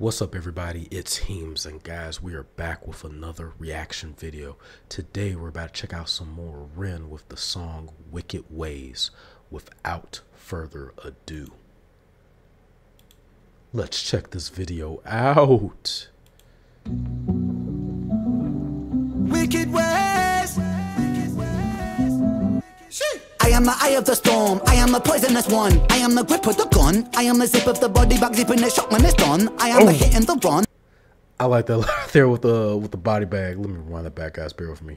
What's up everybody, it's Heemz and guys we are back with another reaction video. Today we're about to check out some more Ren with the song Wicked Ways. Without further ado. Let's check this video out. Wicked ways. Am the eye of the storm. I am the poisonous one. I am the grip of the gun. I am the zip of the body bag zipping the shock when it's done. I am the Oh. hit and the run. I like that there with the with the body bag. Let me rewind that back, guys. Bear with me.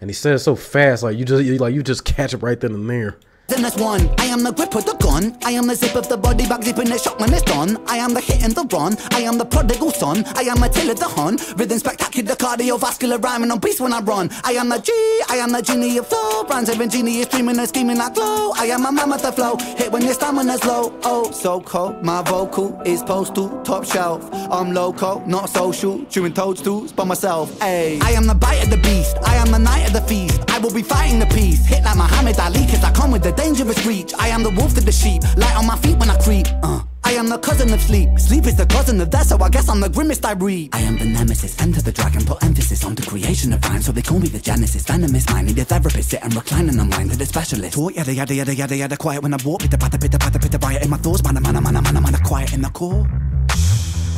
And he said it so fast, like you just you, like you just catch it right then and there. Poisonous one. I am the grip of the gun. I am the zip of the body bag zipping the shock when it's done. I am the hit and the run. I am the prodigal son. I am a Attila the Hun. Rhythm spectacular, cardiovascular, rhyming on beast when I run. I am the G. I am the genie of flow. Brand seven genius, dreaming and scheming like glow. I am a mammoth the flow. Hit when your stamina's low. Oh, so cold. My vocal is postal, top shelf. I'm loco, not social. Chewing toadstools by myself. Ayy. I am the bite of the beast. I am the night of the feast. I will be fighting the peace. Hit like Muhammad Ali, cause I come with the dangerous reach. I am the wolf to the sheep. Light on my feet when I creep. Uh. I am the cousin of sleep. Sleep is the cousin of death, so I guess I'm the grimmest I breathe. I am the nemesis, enter the dragon, put emphasis on the creation of rhyme, so they call me the Genesis. Venomous mind, need a therapist, sit and recline and unwind to the specialist. Talk yada yada yada yada yada, quiet when I walk, pitta patta pitta patta pitta riot in my thoughts, man, man, man, man, man, quiet in the core.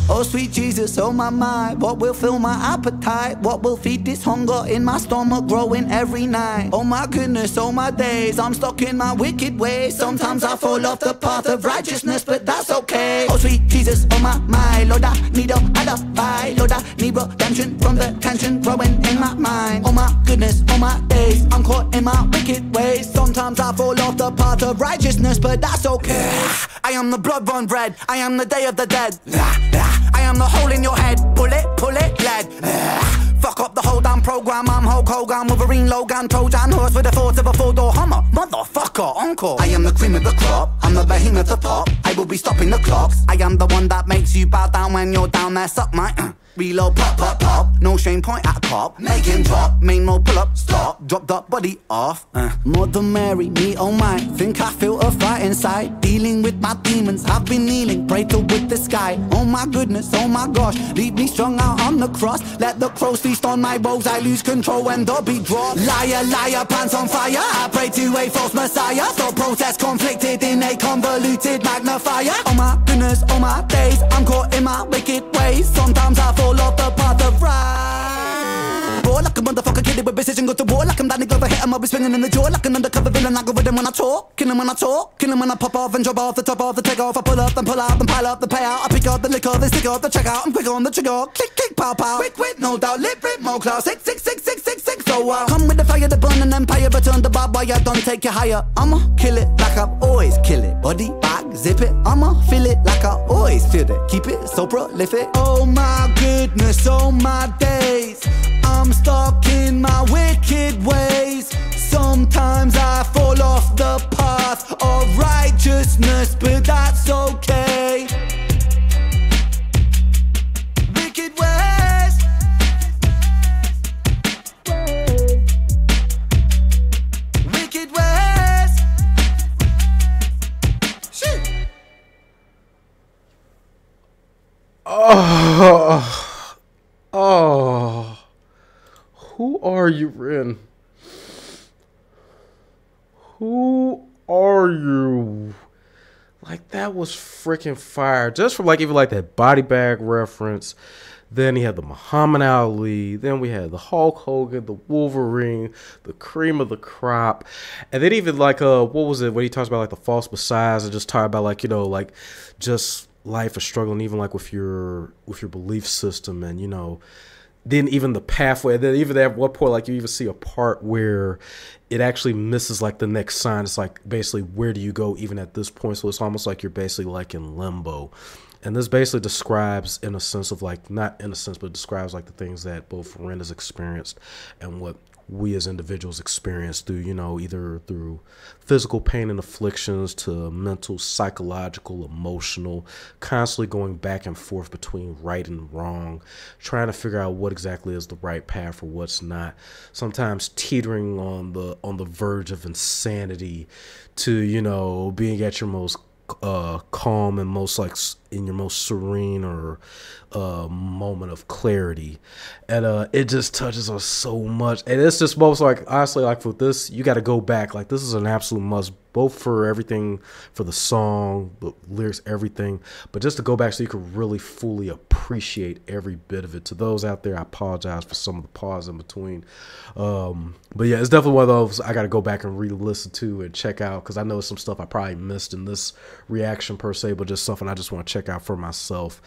Oh sweet Jesus, oh my my, what will fill my appetite? What will feed this hunger in my stomach growing every night? Oh my goodness, oh my days, I'm stuck in my wicked ways. Sometimes I fall off the path of righteousness, but that's okay. Oh sweet Jesus, oh my my, Lord I need a alibi, Lord I need redemption from the tension growing in my mind. Oh my goodness, oh my days, I'm caught in my wicked ways. Sometimes I fall off the path of righteousness, but that's okay. I am the blood run red, I am the day of the dead. I the hole in your head. Pull it, pull it, lead. Fuck up the whole damn program. I'm Hulk Hogan, Wolverine, Logan, Trojan horse with the force of a four door Hummer. Motherfucker, encore. I am the cream of the crop. I'm the behemoth of pop. I will be stopping the clocks. I am the one that makes you bow down when you're down there. Suck my. Uh. Reload, pop, pop, pop. No shame, point at pop. Make him drop. Main mode, pull up, stop. Drop that body off. Uh. Mother Mary, me oh my. Think I feel a fight inside. Dealing with my demons. I've been kneeling, pray to with the sky. Oh my goodness, oh my gosh. Leave me strung out on the cross. Let the crows feast on my woes. I lose control when the beat drops. Liar, liar, pants on fire. I pray to a false messiah. So protest conflicted in a convoluted magnifier. Oh my goodness, oh my days. I'm caught in my wicked ways. Sometimes I Glover, hit him, I'll be swinging in the jaw like an undercover villain. I go with him when I talk, kill him when I talk, kill him when I pop off and drop off the top off the take off. I pull up and pull out and pile up the payout. I pick up the liquor, they stick up the check out. I'm quick on the trigger, click, click, pow, pow. Quick, quick, no doubt, lip, rip, more class, six, six, six, six, six, six. So uh, come with the fire, the burn and empire, return the barbed wire, don't take you higher. I'ma kill it like I've always kill it. Body back, zip it, I'ma feel it like I always feel it. Keep it so prolific. Oh my goodness, oh my days. I'm stuck in my wicked ways. Sometimes I fall off the Who are you? Like that was freaking fire. Just from like even like that body bag reference. Then he had the Muhammad Ali. Then we had the Hulk Hogan, the Wolverine, the cream of the crop, and then even like uh, what was it when he talks about like the false messiahs and just talk about like you know like just life is struggling even like with your with your belief system and you know then even the pathway then even at what point like you even see a part where it actually misses like the next sign. It's like basically where do you go even at this point? So it's almost like you're basically like in limbo. And this basically describes in a sense of like not in a sense but describes like the things that both Ren has experienced and what we as individuals experience through, you know, either through physical pain and afflictions to mental, psychological, emotional, constantly going back and forth between right and wrong, trying to figure out what exactly is the right path or what's not. Sometimes teetering on the on the verge of insanity to, you know, being at your most uh calm and most like in your most serene or uh, moment of clarity, and uh, it just touches us so much. And it's just most like honestly, like for this, you got to go back. Like this is an absolute must both for everything for the song, the lyrics, everything, but just to go back so you can really fully appreciate every bit of it. To those out there, I apologize for some of the pause in between. Um, but yeah, it's definitely one of those I got to go back and re-listen to and check out because I know some stuff I probably missed in this reaction per se, but just something I just want to check out for myself.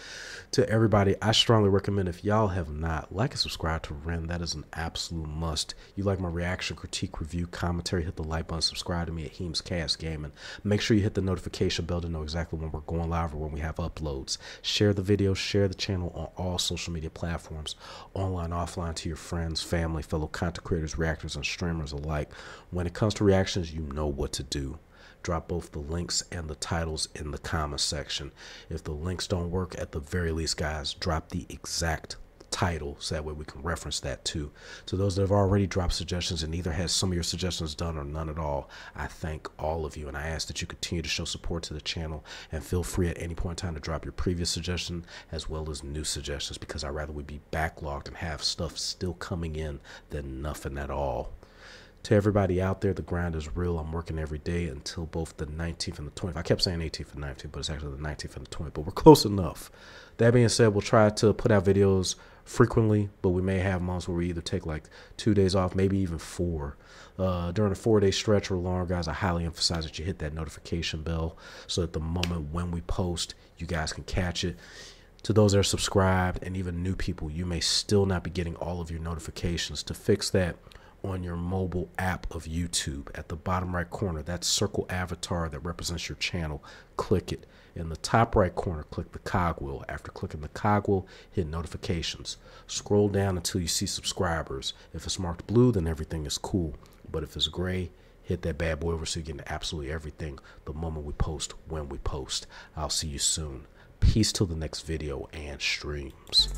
To everybody, I strongly recommend if y'all have not, like and subscribe to Ren. That is an absolute must. You like my reaction, critique, review, commentary, hit the like button, subscribe to me at HeemzCast Gaming. Make sure you hit the notification bell to know exactly when we're going live or when we have uploads. Share the video, share the channel on all social media platforms, online, offline, to your friends, family, fellow content creators, reactors, and streamers alike. When it comes to reactions, you know what to do drop both the links and the titles in the comment section. If the links don't work, at the very least, guys, drop the exact title so that way we can reference that too. To those that have already dropped suggestions and either has some of your suggestions done or none at all, I thank all of you and I ask that you continue to show support to the channel and feel free at any point in time to drop your previous suggestion as well as new suggestions because I'd rather we be backlogged and have stuff still coming in than nothing at all to everybody out there, the grind is real. I'm working every day until both the 19th and the 20th. I kept saying 18th and 19th, but it's actually the 19th and the 20th. But we're close enough. That being said, we'll try to put out videos frequently, but we may have months where we either take like two days off, maybe even four. Uh, during a four day stretch or longer, guys, I highly emphasize that you hit that notification bell so that the moment when we post, you guys can catch it. To those that are subscribed and even new people, you may still not be getting all of your notifications. To fix that, on your mobile app of YouTube. At the bottom right corner, that circle avatar that represents your channel, click it. In the top right corner, click the cogwheel. After clicking the cogwheel, hit notifications. Scroll down until you see subscribers. If it's marked blue, then everything is cool. But if it's gray, hit that bad boy over so you get absolutely everything the moment we post, when we post. I'll see you soon. Peace till the next video and streams.